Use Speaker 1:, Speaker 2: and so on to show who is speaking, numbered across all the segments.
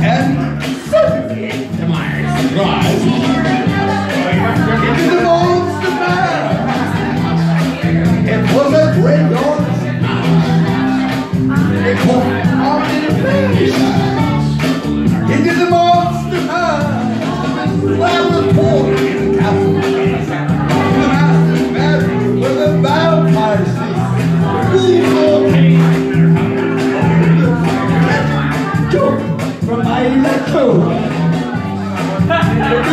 Speaker 1: and suddenly, to my surprise, from my electro.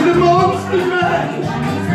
Speaker 1: The monster man.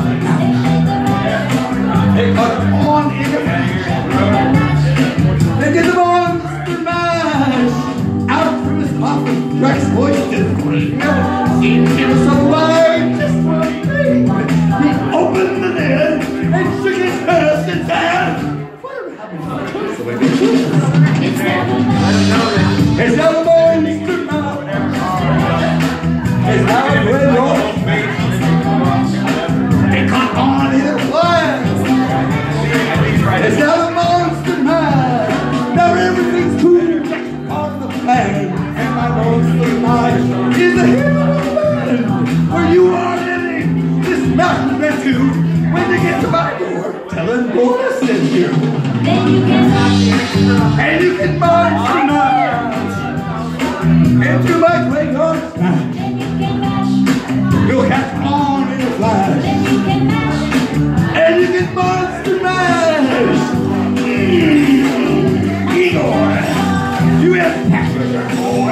Speaker 1: It's now the monster mash. It's now a graveyard. They caught on in a flash. It's now the monster man. Now everything's cool on the plan. And my monster man is a hero. Where you are living this mountain and. When they get to my door, tell them Laura and you can And you can buy tonight. If you like wake You'll catch on in a flash And you can monster mash. Igor You have passion. boy